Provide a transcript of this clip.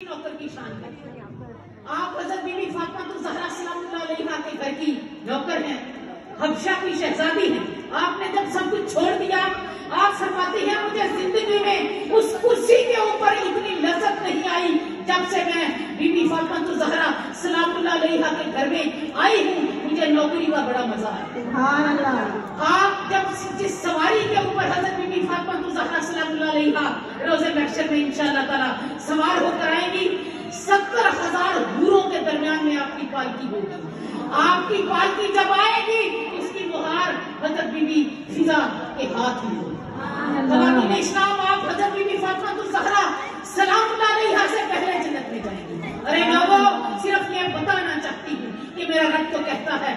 नौकर की शान है। आप हज़रत बीबी फातिमा तो जहरा सलाम के घर की नौकर हैं हबशा की शहजादी हैं। आपने जब सब कुछ छोड़ दिया आप फरमाती हैं मुझे ज़िंदगी में उस कुर्सी के ऊपर इतनी लज्जत नहीं आई जब से मैं बीबी फातिमा तो जहरा सलाम के घर में आई हूँ मुझे नौकरी का बड़ा मज़ा है आप जब जिस सवारी के ऊपर हज़रत बीबी फातिमा तो जहरा सलाम रोज़े मैक्सर में इंशाल्लाह सवार होकर आएँगी सत्तर हज़ार हूरों के दरमियान में आपकी पालकी होगी आपकी पालकी जब आएगी उसकी मुहार हज़रत बीबी फिजा के हाथ में होगी। इस्लाम आप हज़रत बीबी फातिमा तो सहरा सलाम से पहले जन्नत में जाएगी। अरे नो सिर्फ़ ये बताना चाहती हूँ कि मेरा रब तो कहता है